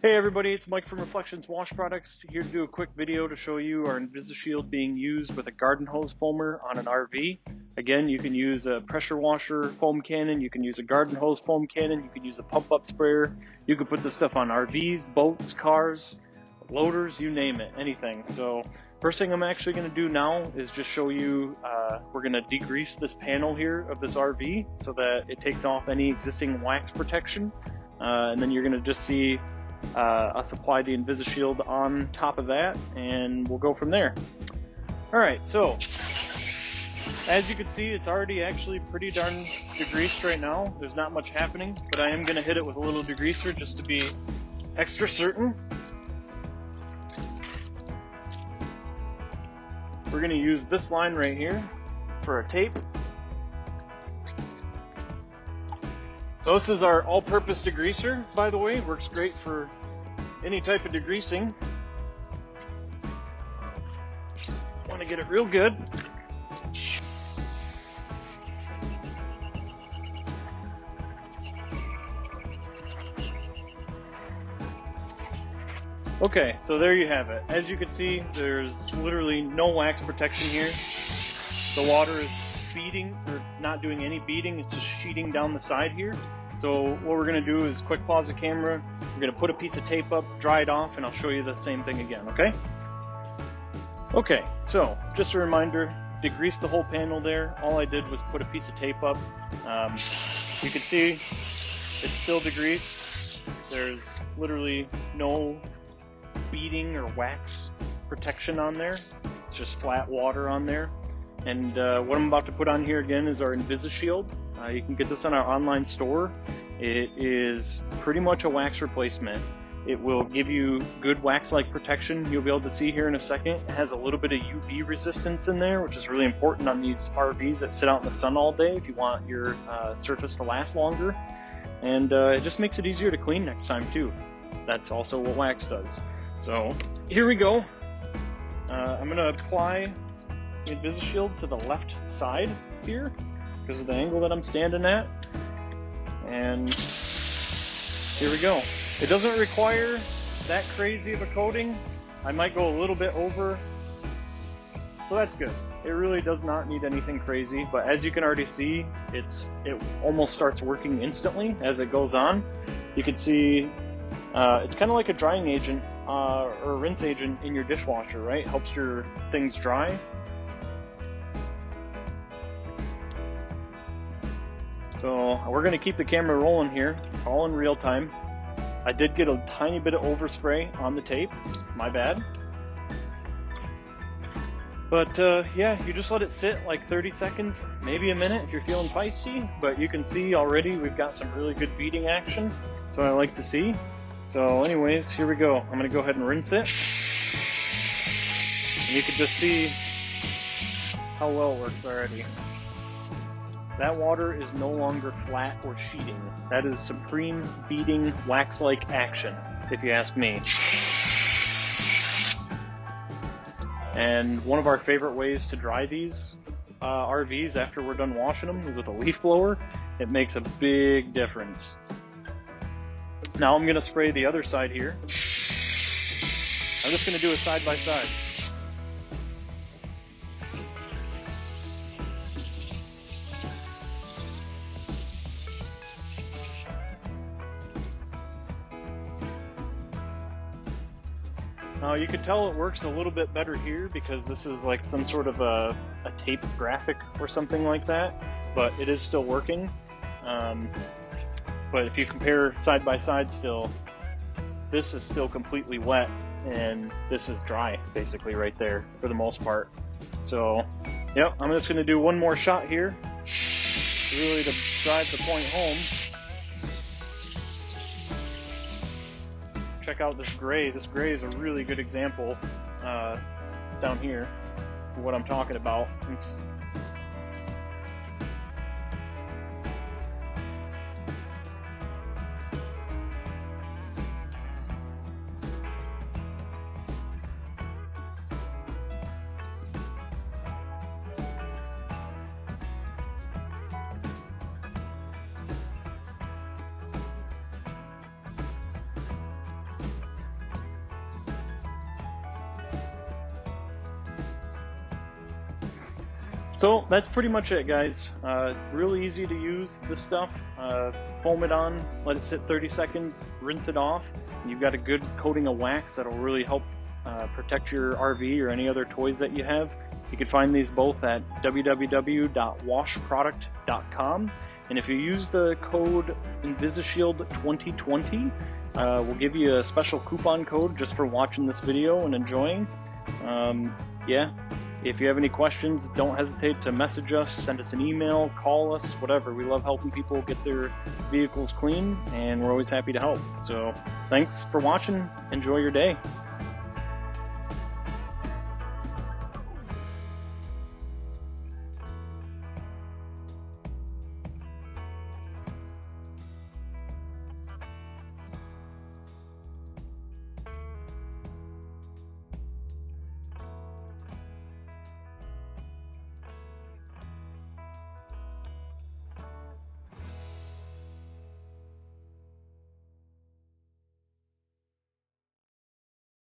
Hey everybody, it's Mike from Reflections Wash Products here to do a quick video to show you our InvisiShield being used with a garden hose foamer on an RV. Again, you can use a pressure washer foam cannon, you can use a garden hose foam cannon, you can use a pump up sprayer, you can put this stuff on RVs, boats, cars, loaders, you name it, anything. So first thing I'm actually going to do now is just show you, uh, we're going to degrease this panel here of this RV so that it takes off any existing wax protection. Uh, and then you're going to just see uh, us apply the InvisiShield on top of that, and we'll go from there. All right, so as you can see, it's already actually pretty darn degreased right now. There's not much happening, but I am going to hit it with a little degreaser just to be extra certain. We're going to use this line right here for a tape. So this is our all-purpose degreaser, by the way. Works great for any type of degreasing. Want to get it real good. Okay, so there you have it. As you can see, there's literally no wax protection here. The water is beading, or not doing any beading, it's just sheeting down the side here. So what we're gonna do is quick pause the camera, we're gonna put a piece of tape up, dry it off, and I'll show you the same thing again, okay? Okay, so just a reminder, degrease the whole panel there. All I did was put a piece of tape up. Um, you can see it's still degreased. There's literally no beading or wax protection on there. It's just flat water on there. And uh, what I'm about to put on here again is our InvisiShield. Uh, you can get this on our online store. It is pretty much a wax replacement. It will give you good wax-like protection. You'll be able to see here in a second. It has a little bit of UV resistance in there, which is really important on these RVs that sit out in the sun all day if you want your uh, surface to last longer. And uh, it just makes it easier to clean next time too. That's also what wax does. So here we go. Uh, I'm going to apply InvisiShield to the left side here because of the angle that I'm standing at. And here we go. It doesn't require that crazy of a coating. I might go a little bit over, so that's good. It really does not need anything crazy, but as you can already see, it's it almost starts working instantly as it goes on. You can see uh, it's kind of like a drying agent uh, or a rinse agent in your dishwasher, right? Helps your things dry. So we're going to keep the camera rolling here. It's all in real time. I did get a tiny bit of overspray on the tape. My bad. But uh, yeah, you just let it sit like 30 seconds, maybe a minute if you're feeling feisty. But you can see already we've got some really good beading action. So I like to see. So anyways, here we go. I'm going to go ahead and rinse it. And you can just see how well it works already. That water is no longer flat or sheeting. That is supreme beading wax-like action, if you ask me. And one of our favorite ways to dry these uh, RVs after we're done washing them is with a leaf blower. It makes a big difference. Now I'm going to spray the other side here. I'm just going to do a side by side. Now you can tell it works a little bit better here because this is like some sort of a, a tape graphic or something like that, but it is still working. Um, but if you compare side by side still, this is still completely wet and this is dry basically right there for the most part. So, yep, I'm just going to do one more shot here really to drive the point home. Check out this gray. This gray is a really good example uh, down here what I'm talking about. It's So that's pretty much it, guys. Uh, really easy to use this stuff. Uh, foam it on, let it sit 30 seconds, rinse it off. You've got a good coating of wax that'll really help uh, protect your RV or any other toys that you have. You can find these both at www.washproduct.com. And if you use the code InvisiShield2020, uh, we'll give you a special coupon code just for watching this video and enjoying. Um, yeah, if you have any questions, don't hesitate to message us, send us an email, call us, whatever. We love helping people get their vehicles clean, and we're always happy to help. So, thanks for watching. Enjoy your day.